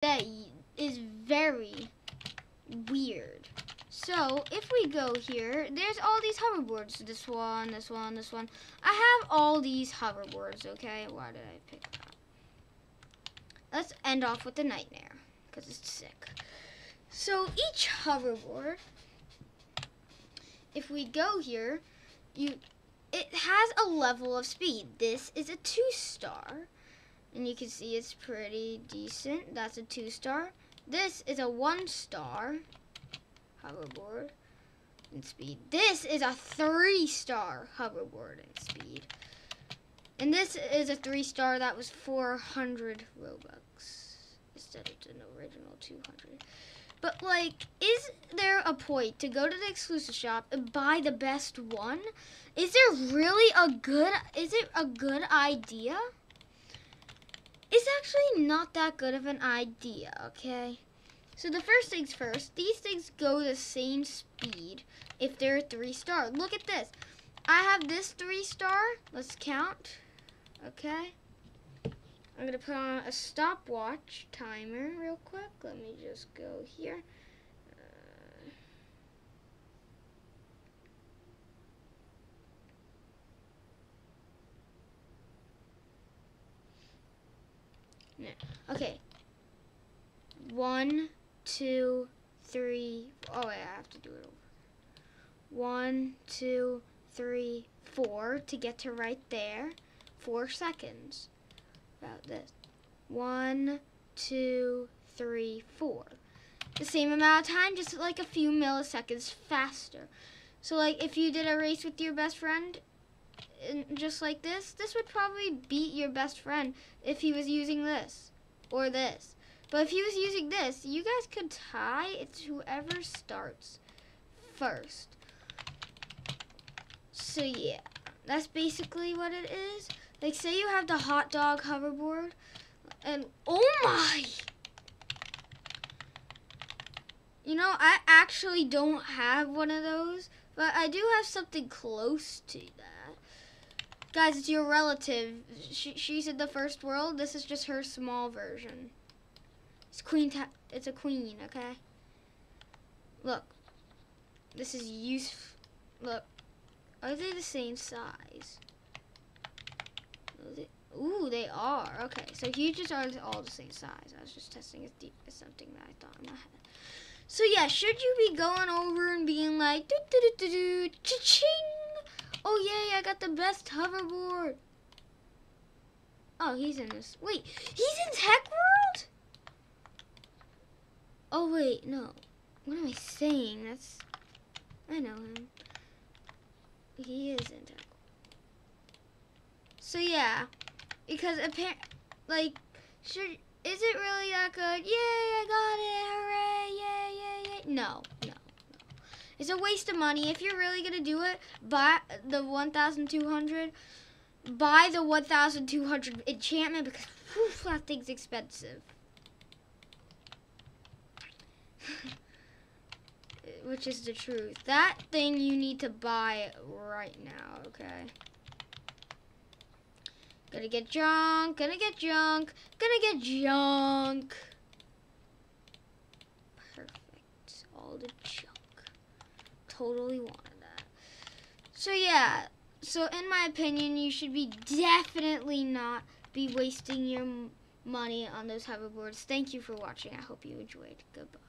that is very weird. So if we go here, there's all these hoverboards. This one, this one, this one. I have all these hoverboards, okay? Why did I pick that? Let's end off with the nightmare, because it's sick. So each hoverboard, if we go here, you it has a level of speed. This is a two star. And you can see it's pretty decent. That's a two star. This is a one star hoverboard and speed. This is a three star hoverboard and speed. And this is a three star that was 400 Robux instead of an original 200. But like, is there a point to go to the exclusive shop and buy the best one? Is there really a good, is it a good idea? It's actually not that good of an idea, okay? So the first things first, these things go the same speed if they're three star. Look at this. I have this three star. Let's count. Okay. I'm going to put on a stopwatch timer real quick. Let me just go here. Okay. One, two, three. Oh, wait, I have to do it over. One, two, three, four to get to right there. Four seconds. About this. One, two, three, four. The same amount of time, just like a few milliseconds faster. So, like, if you did a race with your best friend, just like this, this would probably beat your best friend if he was using this or this. But if he was using this, you guys could tie. It's whoever starts first. So yeah, that's basically what it is. Like say you have the hot dog hoverboard and oh my! You know, I actually don't have one of those, but I do have something close to that. Guys, it's your relative. She, she's in the first world. This is just her small version. It's queen. it's a queen. Okay. Look. This is use. Look. Are they the same size? Ooh, they are. Okay, so huges are all the same size. I was just testing as deep as something that I thought in my head. So yeah, should you be going over and being like, do do do do do, cha-ching! Oh yay, I got the best hoverboard. Oh, he's in this. Wait, he's in Tech World? Oh wait, no. What am I saying? That's I know him. He is in Tech World. So yeah, because apparently, like, should is it really that good? Yay, I got it! Hooray! Yay, yay, yay! No, no, no. It's a waste of money. If you're really gonna do it, buy the 1,200. Buy the 1,200 enchantment because whew, that thing's expensive. Which is the truth. That thing you need to buy right now, okay? Gonna get junk, gonna get junk, gonna get junk. Perfect. All the junk. Totally wanted that. So yeah, so in my opinion, you should be definitely not be wasting your money on those hoverboards. Thank you for watching. I hope you enjoyed. Goodbye.